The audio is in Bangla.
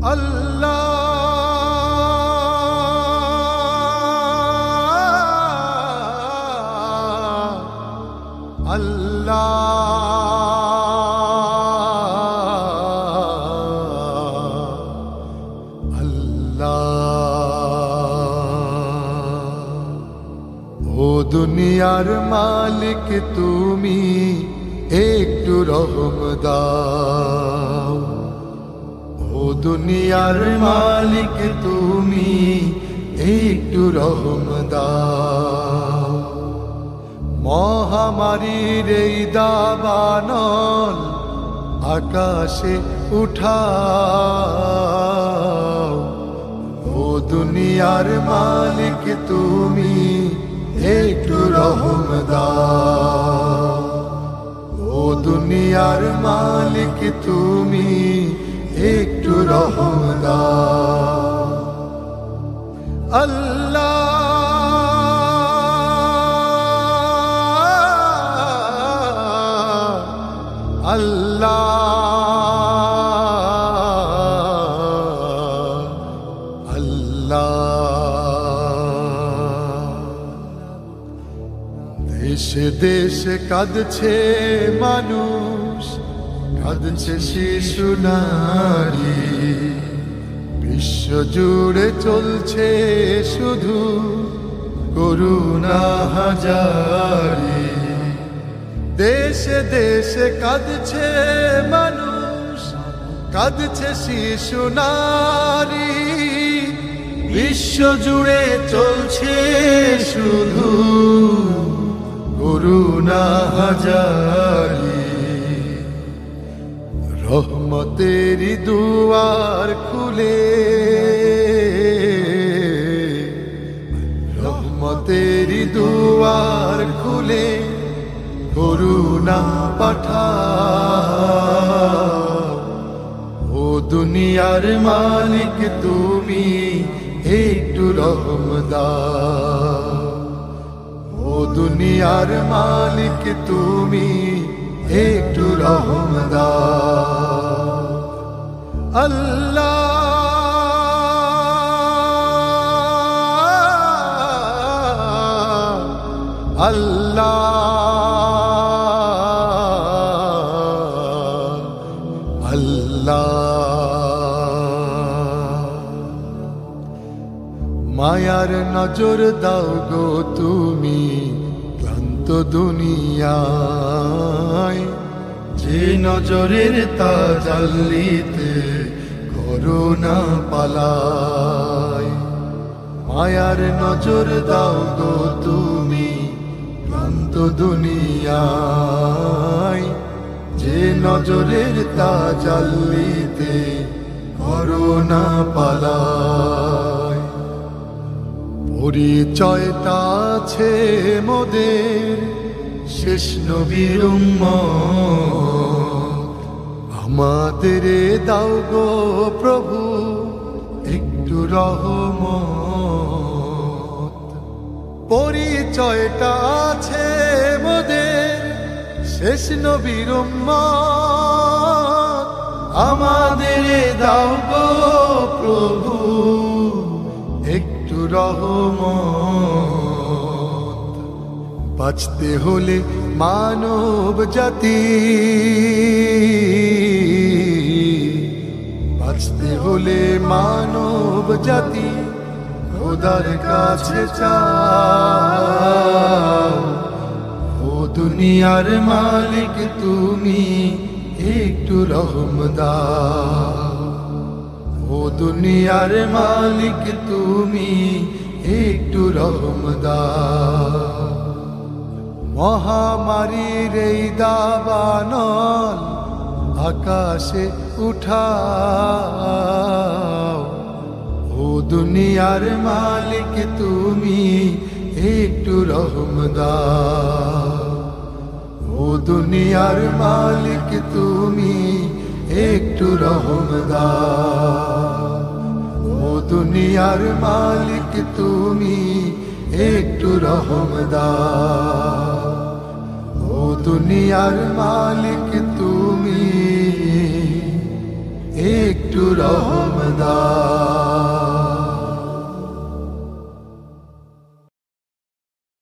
আল্লাহ আল্লাহ আল্লাহ ও দুনিয়ার মালিক তুমি একটু রহম দাও ও দুনিয়ার মালিক তুমি, একটু রহম দাও। মহামারীর এই দাবানল আকাশে উঠাও। ও দুনিয়ার মালিক তুমি, একটু রহম দাও। ও দুনিয়ার মালিক তুমি একটু রহম আল্লাহ। আল্লাহ। আল্লাহ। দেশে দেশে কাঁদছে মানুষ। কাঁদছে শিশু নারী। বিশ্ব জুড়ে চলছে শুধু করুণা হাজারি। দেশে দেশে কাঁদছে মানুষ, কাঁদছে শিশু নারী। বিশ্ব জুড়ে চলছে শুধু করুণা হাজারি। রহমতেরি দুয়ার খুলে। রহমতেরি দুয়ার খুলে করুণা পাঠা ও দুনিয়ার মালিক, তুমি একটু রহম দাও। ও দুনিয়ার মালিক, তুমি একটু রহম আল্লাহ আল্লাহ আল্লাহ। মায়ার নজর দাও গো তুমি। ক্লান্ত দুনিয়ায়, যে নজরের তাজাল্লিতে করোনা পালায়। মায়ার নজর দাও গো তুমি ক্লান্ত দুনিয়ায়, যে নজরের তাজাল্লিতে করোনা পালায়। পরিচয়টা আছে মোদের শেষ নবীর আমাদের দাও গো প্রভু, একটু রহমত। পরিচয়টা আছে মোদের শেষ নবীর আমাদের দাও গো প্রভু। রহমত। বাঁচতে হলে মানব জাতি। বাঁচতে হলে মানব জাতি খোদার কাছে চাও ও দুনিয়ার মালিক, তুমি একটু রহম দাও। ও দুনিয়ার মালিক তুমি, একটু রহম দাও মহামারীর এই দাবানল আকাশে উঠাও। ও দুনিয়ার মালিক তুমি, একটু রহম দাও ও দুনিয়ার মালিক তুমি একটু রহম ও দুনিয়ার মালিক তুমি একটু রহম ও দুনিয়ার মালিক